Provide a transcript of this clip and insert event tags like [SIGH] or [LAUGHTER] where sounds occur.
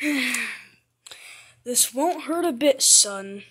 [SIGHS] this won't hurt a bit, son.